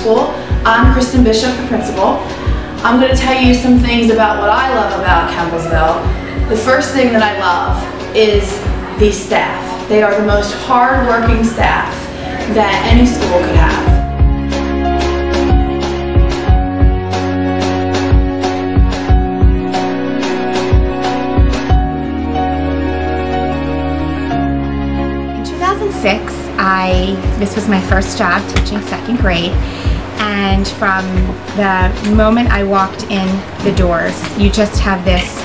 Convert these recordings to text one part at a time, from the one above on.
School. I'm Kristen Bishop, the principal. I'm going to tell you some things about what I love about Campbellsville. The first thing that I love is the staff. They are the most hard-working staff that any school could have. In 2006, I this was my first job teaching second grade and from the moment I walked in the doors you just have this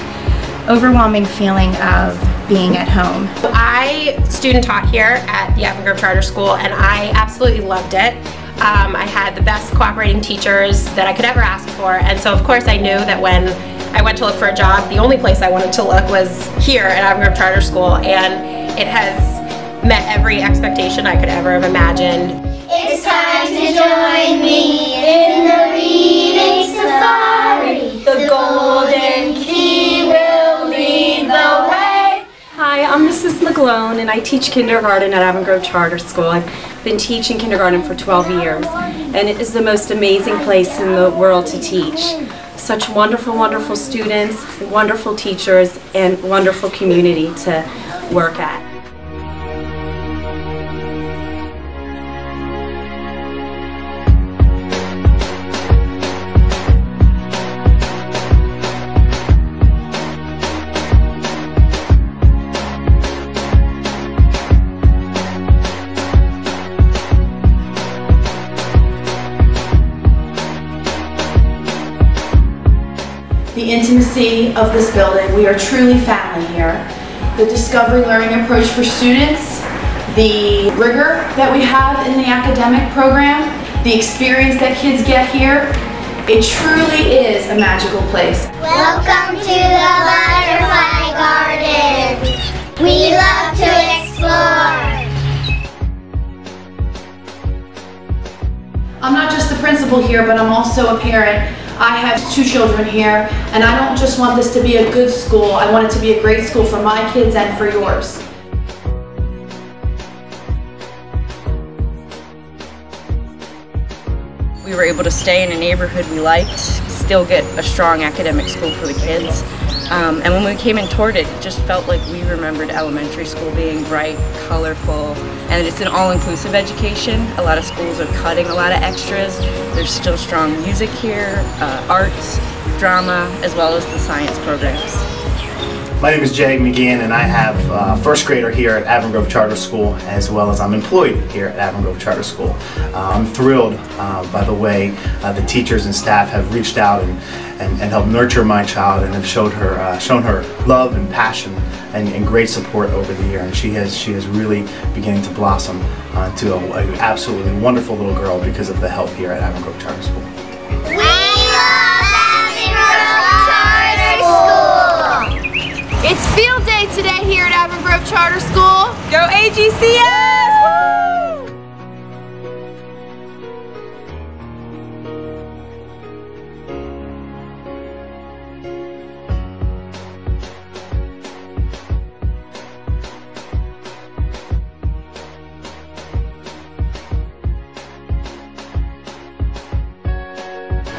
overwhelming feeling of being at home. I student taught here at the Avon Grove Charter School and I absolutely loved it. Um, I had the best cooperating teachers that I could ever ask for and so of course I knew that when I went to look for a job the only place I wanted to look was here at Avon Grove Charter School and it has met every expectation I could ever have imagined. It's time to join me McGlone and I teach kindergarten at Avon Grove Charter School. I've been teaching kindergarten for 12 years and it is the most amazing place in the world to teach. Such wonderful, wonderful students, wonderful teachers, and wonderful community to work at. The intimacy of this building. We are truly family here. The discovery learning approach for students, the rigor that we have in the academic program, the experience that kids get here, it truly is a magical place. Welcome to the Butterfly Garden. We love to explore. I'm not just the principal here, but I'm also a parent. I have two children here, and I don't just want this to be a good school, I want it to be a great school for my kids and for yours. We were able to stay in a neighborhood we liked, still get a strong academic school for the kids. Um, and when we came and toured it, it just felt like we remembered elementary school being bright, colorful, and it's an all-inclusive education. A lot of schools are cutting a lot of extras. There's still strong music here, uh, arts, drama, as well as the science programs. My name is Jay McGeehan and I have uh, first grader here at Avon Grove Charter School as well as I'm employed here at Avon Grove Charter School. Uh, I'm thrilled uh, by the way uh, the teachers and staff have reached out and, and, and helped nurture my child and have showed her, uh, shown her love and passion and, and, great support over the year and she has, she is really beginning to blossom uh, to an absolutely wonderful little girl because of the help here at Avon Grove Charter School. It's field day today here at Avon Grove Charter School. Go AGCS!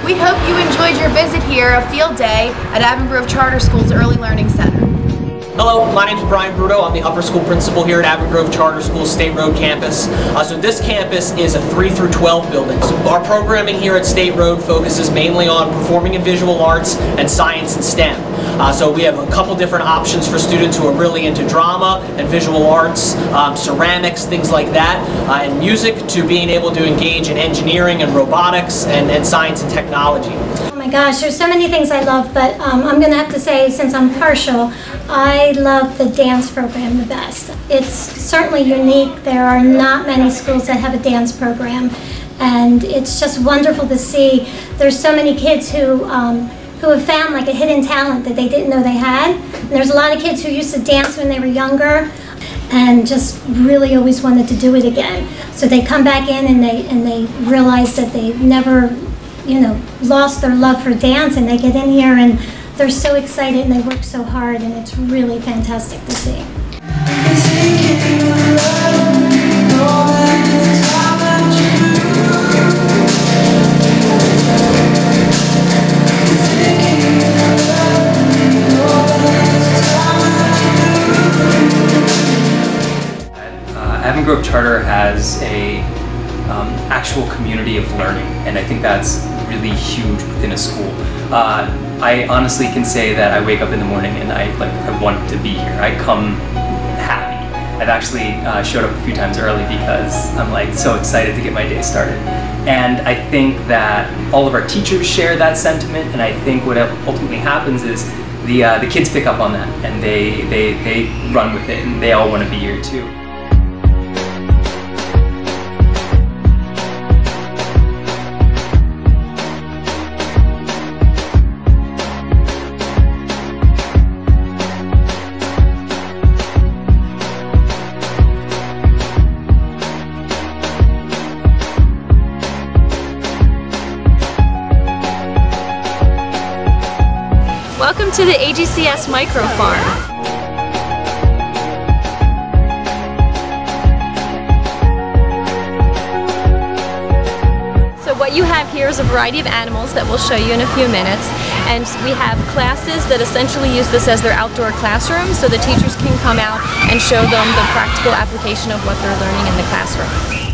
We hope you enjoyed your visit here, a field day at Avon Grove Charter School's Early Learning Center. Hello, my name is Brian Bruto. I'm the upper school principal here at Avon Charter School State Road campus. Uh, so this campus is a 3 through 12 building. So our programming here at State Road focuses mainly on performing and visual arts and science and STEM. Uh, so we have a couple different options for students who are really into drama and visual arts, um, ceramics, things like that, uh, and music to being able to engage in engineering and robotics and, and science and technology. Gosh, there's so many things I love, but um, I'm going to have to say, since I'm partial, I love the dance program the best. It's certainly unique. There are not many schools that have a dance program, and it's just wonderful to see. There's so many kids who um, who have found like a hidden talent that they didn't know they had. And there's a lot of kids who used to dance when they were younger and just really always wanted to do it again. So they come back in and they and they realize that they never, you know, lost their love for dance and they get in here and they're so excited and they work so hard and it's really fantastic to see. Uh, Grove Charter has a actual community of learning, and I think that's really huge within a school. Uh, I honestly can say that I wake up in the morning and I like I want to be here. I come happy. I've actually uh, showed up a few times early because I'm like so excited to get my day started. And I think that all of our teachers share that sentiment, and I think what ultimately happens is the uh, the kids pick up on that and they they they run with it, and they all want to be here too. Welcome to the AGCS Micro Farm. So what you have here is a variety of animals that we'll show you in a few minutes and we have classes that essentially use this as their outdoor classroom so the teachers can come out and show them the practical application of what they're learning in the classroom.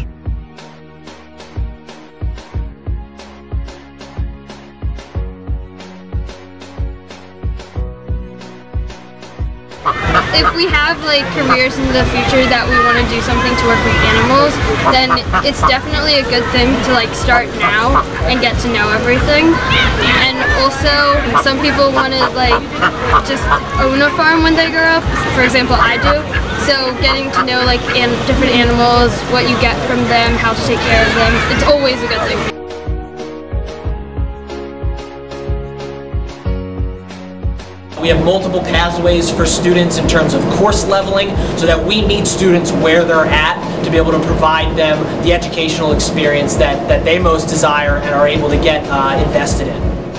If we have like careers in the future that we want to do something to work with animals, then it's definitely a good thing to like start now and get to know everything. And also, some people want to like just own a farm when they grow up. For example, I do. So getting to know like an different animals, what you get from them, how to take care of them, it's always a good thing. We have multiple pathways for students in terms of course leveling so that we meet students where they're at to be able to provide them the educational experience that, that they most desire and are able to get uh, invested in.